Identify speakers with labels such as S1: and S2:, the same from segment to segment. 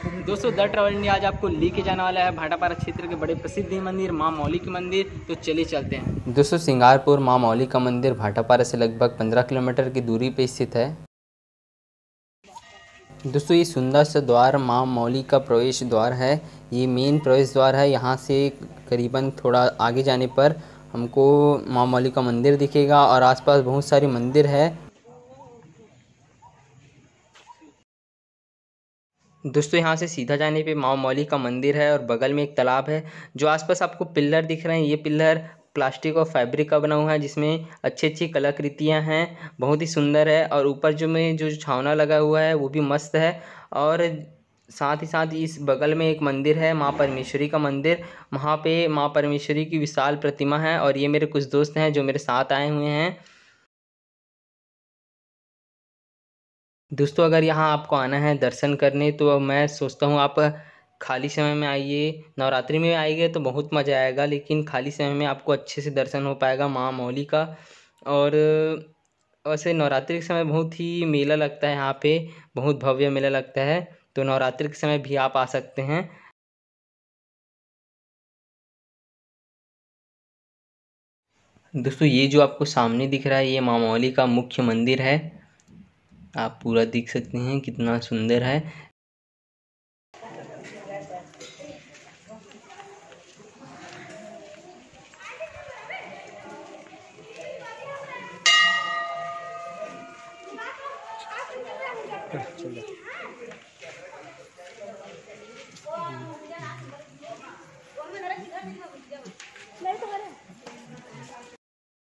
S1: दोस्तों the travel India आज आपको लेके जाने वाला है भाटापारा क्षेत्र के बड़े प्रसिद्ध मंदिर, माँ मौली के मंदिर। तो चलिए चलते हैं।
S2: दोस्तों, सिंगारपुर, माँ मौली का मंदिर भाटापारा से लगभग 15 किलोमीटर की दूरी पर स्थित है। दोस्तों, ये सुंदर सा द्वार, माँ मौली का प्रवेश द्वार है। ये मेन प्रवेश द्वार है। यहाँ से करीबन थोड़ा आगे जाने पर हमको माँ मौली का मंदिर दिखेगा और आसपास बहुत सारे मंदिर है। दोस्तों, यहाँ से सीधा जाने पे माँ मौली का मंदिर है और बगल में एक तालाब है, जो आसपास आपको पिल्लर दिख रहे हैं। ये पिल्लर प्लास्टिक और फैब्रिक का बना हुआ है, जिसमें अच्छी अच्छी कलाकृतियाँ हैं, बहुत ही सुंदर है और ऊपर जो में जो छावना लगा हुआ है, वो भी मस्त है और साथ ही साथ इस बगल में एक मंदिर है, माँ परमेश्वरी का मंदिर। वहाँ पे माँ परमेश्वरी की विशाल प्रतिमा है और ये मेरे कुछ दोस्त हैं, जो मेरे साथ आए हुए हैं। दोस्तों, अगर यहाँ आपको आना है दर्शन करने तो मैं सोचता हूँ आप खाली समय में आइए। नवरात्रि में आइए तो बहुत मज़ा आएगा, लेकिन खाली समय में आपको अच्छे से दर्शन हो पाएगा माँ मौली का। और वैसे नवरात्रि के समय बहुत ही मेला लगता है यहाँ पे, बहुत भव्य मेला लगता है तो नवरात्रि के समय भी आप आ सकते हैं। दोस्तों, ये जो आपको सामने दिख रहा है, ये माँ मौली का मुख्य मंदिर है। आप पूरा देख सकते हैं कितना सुंदर है।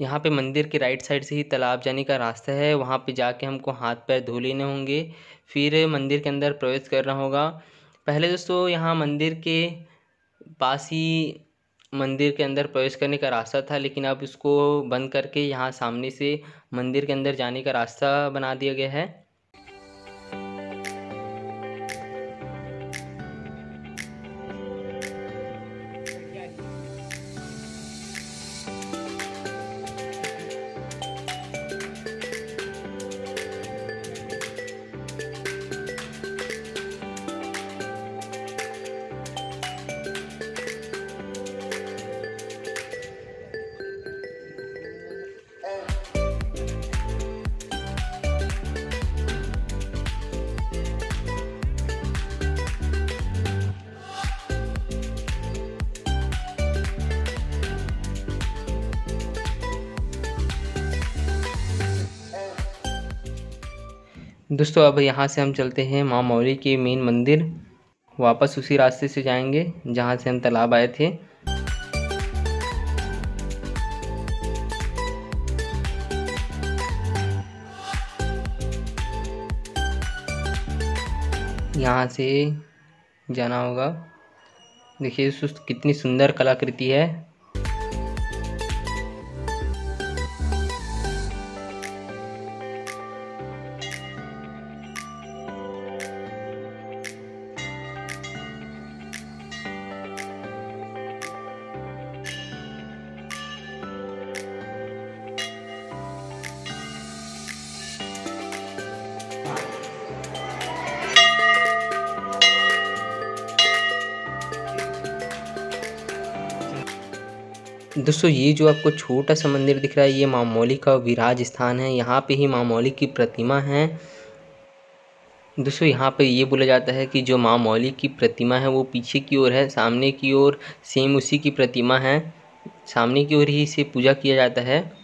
S2: यहाँ पे मंदिर के राइट साइड से ही तालाब जाने का रास्ता है। वहाँ पे जाके हमको हाथ पैर धो लेने होंगे। फिर मंदिर के अंदर प्रवेश करना होगा। पहले दोस्तों, यहाँ मंदिर के पास ही मंदिर के अंदर प्रवेश करने का रास्ता था, लेकिन अब उसको बंद करके यहाँ सामने से मंदिर के अंदर जाने का रास्ता बना दिया गया है। दोस्तों, अब यहाँ से हम चलते हैं माँ मौली के मेन मंदिर। वापस उसी रास्ते से जाएँगे, जहाँ से हम तालाब आए थे। यहाँ से जाना होगा। देखिए कितनी सुंदर कलाकृति है। दोस्तों, ये जो आपको छोटा सा मंदिर दिख रहा है, ये माँ मौली का विराज स्थान है। यहाँ पे ही माँ मौली की प्रतिमा है। दोस्तों, यहाँ पे ये बोला जाता है कि जो माँ मौली की प्रतिमा है, वो पीछे की ओर है, सामने की ओर सेम उसी की प्रतिमा है। सामने की ओर ही इसे पूजा किया जाता है।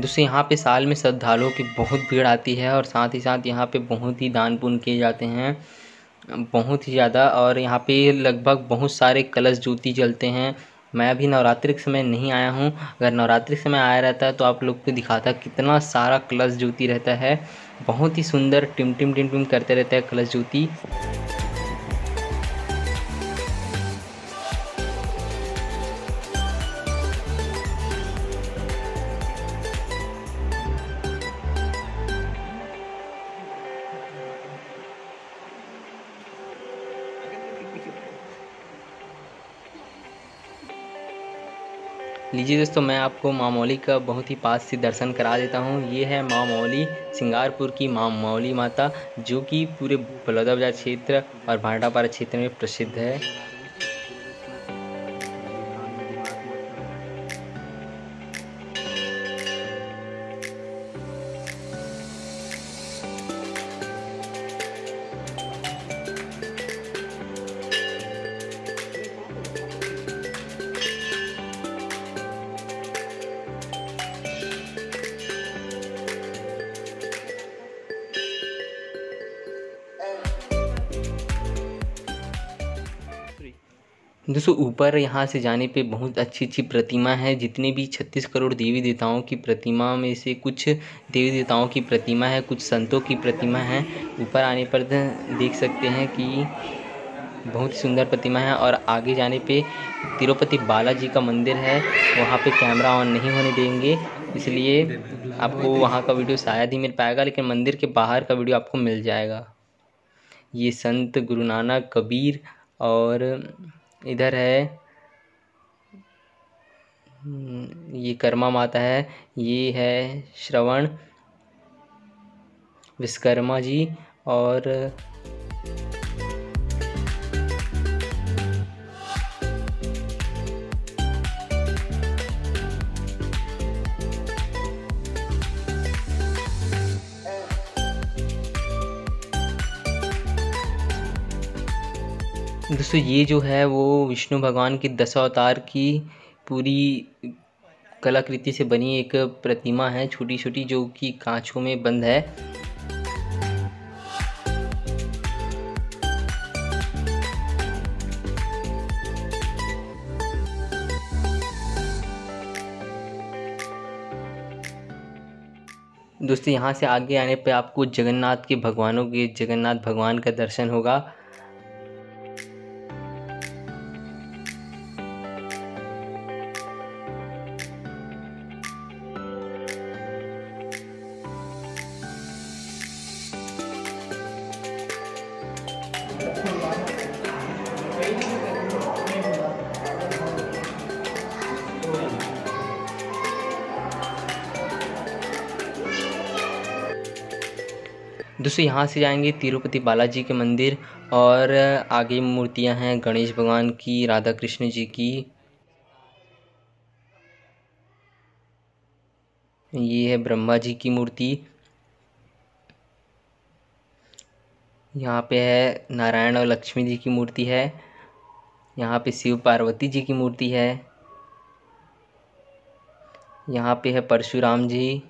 S2: दोस्तों यहाँ पे साल में श्रद्धालुओं की बहुत भीड़ आती है और साथ ही साथ यहाँ पे बहुत ही दान पुण्य किए जाते हैं। बहुत ही ज़्यादा और यहाँ पे लगभग बहुत सारे कलश ज्योति जलते हैं। मैं अभी नवरात्रि के समय नहीं आया हूँ। अगर नवरात्रि के समय आया रहता है तो आप लोग को दिखाता कितना सारा कलश ज्योति रहता है। बहुत ही सुंदर टिम टिम टिम टिम करते रहता है कलश ज्योति। लीजिए दोस्तों, मैं आपको माँ मौली का बहुत ही पास से दर्शन करा देता हूँ। ये है माँ मौली, सिंगारपुर की माँ मौली माता, जो कि पूरे बलौदा बाज़ार क्षेत्र और भाटापारा क्षेत्र में प्रसिद्ध है। दोस्तों, ऊपर यहाँ से जाने पे बहुत अच्छी अच्छी प्रतिमा है। जितने भी छत्तीस करोड़ देवी देवताओं की प्रतिमा में से कुछ देवी देवताओं की प्रतिमा है, कुछ संतों की प्रतिमा है। ऊपर आने पर देख सकते हैं कि बहुत सुंदर प्रतिमा है और आगे जाने पे तिरुपति बालाजी का मंदिर है। वहाँ पे कैमरा ऑन नहीं होने देंगे, इसलिए आपको वहाँ का वीडियो शायद ही मिल पाएगा, लेकिन मंदिर के बाहर का वीडियो आपको मिल जाएगा। ये संत गुरु नानक कबीर और इधर है। हम्म, ये कर्मा माता है ये है श्रवण विश्वकर्मा जी और दोस्तों, ये जो है वो विष्णु भगवान की दशावतार की पूरी कलाकृति से बनी एक प्रतिमा है छोटी छोटी जो कि कांचों में बंद है। दोस्तों, यहाँ से आगे आने पे आपको जगन्नाथ के भगवानों के, जगन्नाथ भगवान का दर्शन होगा। दोस्तों, यहाँ से जाएँगे तिरुपति बालाजी के मंदिर और आगे मूर्तियाँ हैं गणेश भगवान की, राधा कृष्ण जी की। ये है ब्रह्मा जी की मूर्ति। यहाँ पे है नारायण और लक्ष्मी जी की मूर्ति है। यहाँ पे शिव पार्वती जी की मूर्ति है। यहाँ पे है परशुराम जी।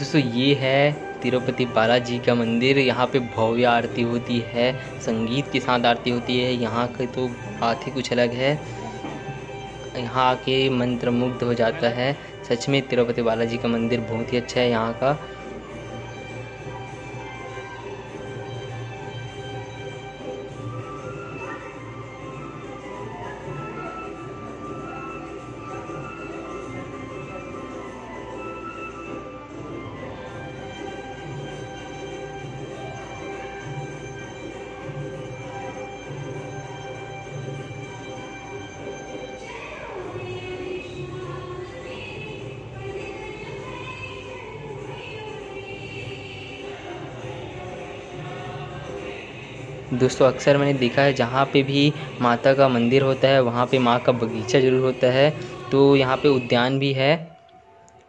S2: दोस्तों, ये है तिरुपति बालाजी का मंदिर। यहाँ पे भव्य आरती होती है, संगीत के साथ आरती होती है। यहाँ का तो बात ही कुछ अलग है। यहाँ आके मंत्र मुग्ध हो जाता है। सच में तिरुपति बालाजी का मंदिर बहुत ही अच्छा है यहाँ का। दोस्तों, अक्सर मैंने देखा है, जहाँ पे भी माता का मंदिर होता है, वहाँ पे माँ का बगीचा ज़रूर होता है। तो यहाँ पे उद्यान भी है,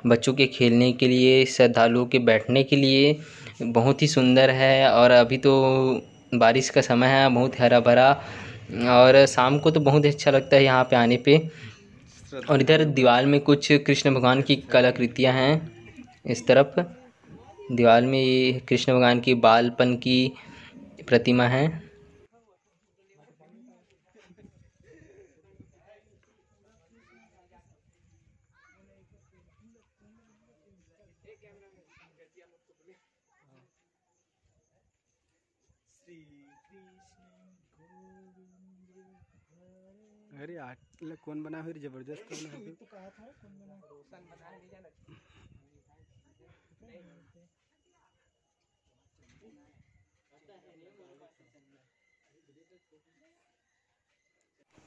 S2: बच्चों के खेलने के लिए, श्रद्धालुओं के बैठने के लिए। बहुत ही सुंदर है और अभी तो बारिश का समय है, बहुत हरा भरा और शाम को तो बहुत अच्छा लगता है यहाँ पे आने पे। और इधर दीवार में कुछ कृष्ण भगवान की कलाकृतियाँ हैं, इस तरफ़। दीवार में कृष्ण भगवान की बालपन की प्रतिमा है।
S3: अरे आटला कौन बना हुई ज़बरदस्त बना? हुई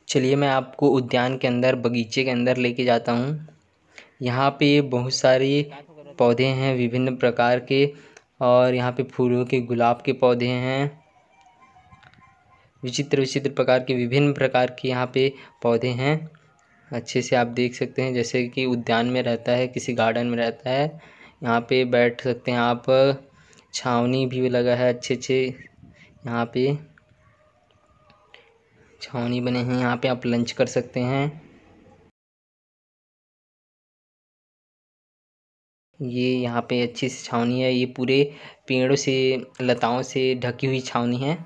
S2: चलिए मैं आपको उद्यान के अंदर, बगीचे के अंदर लेके जाता हूँ। यहाँ पे बहुत सारे पौधे हैं, विभिन्न प्रकार के, और यहाँ पे फूलों के, गुलाब के पौधे हैं। विचित्र विचित्र प्रकार के, विभिन्न प्रकार के यहाँ पे पौधे हैं। अच्छे से आप देख सकते हैं, जैसे कि उद्यान में रहता है, किसी गार्डन में रहता है। यहाँ पे बैठ सकते हैं आप। छावनी भी लगा है अच्छे अच्छे यहाँ पे। छावनी बने हैं, यहाँ पे आप लंच कर सकते हैं। ये यहाँ पे अच्छी सी छावनी है, ये पूरे पेड़ों से, लताओं से ढकी हुई छावनी है।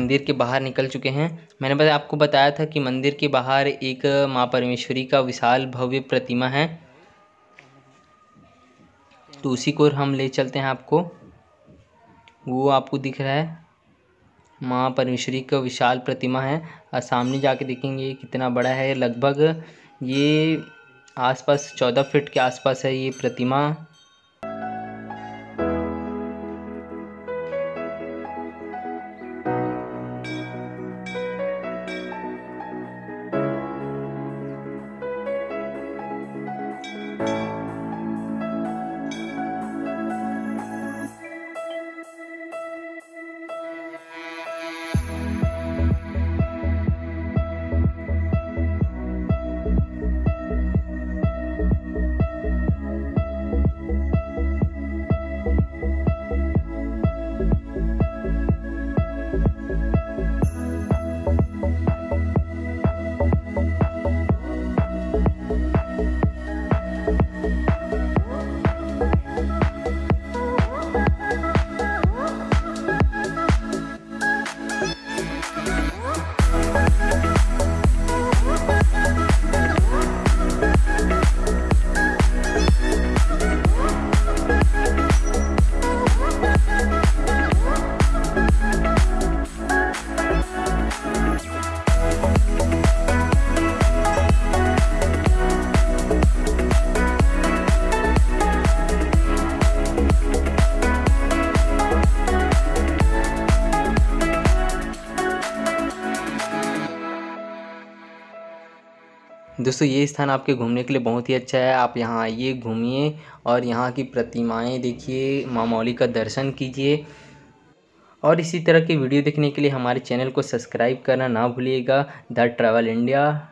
S2: मंदिर के बाहर निकल चुके हैं। मैंने बता आपको बताया था कि मंदिर के बाहर एक माँ परमेश्वरी का विशाल भव्य प्रतिमा है। तो उसी को हम ले चलते हैं आपको। वो आपको दिख रहा है। माँ परमेश्वरी का विशाल प्रतिमा है। और सामने जाके देखेंगे कितना बड़ा है। लगभग ये आसपास चौदह फीट के आसपास है ये प्रतिमा। दोस्तों, ये स्थान आपके घूमने के लिए बहुत ही अच्छा है। आप यहाँ आइए, घूमिए और यहाँ की प्रतिमाएँ देखिए, माँ मौली का दर्शन कीजिए। और इसी तरह की वीडियो देखने के लिए हमारे चैनल को सब्सक्राइब करना ना भूलिएगा। The travel India.